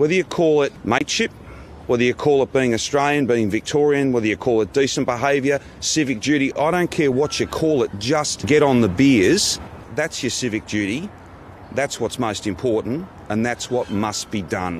Whether you call it mateship, whether you call it being Australian, being Victorian, whether you call it decent behaviour, civic duty, I don't care what you call it, just get on the beers. That's your civic duty. That's what's most important, and that's what must be done.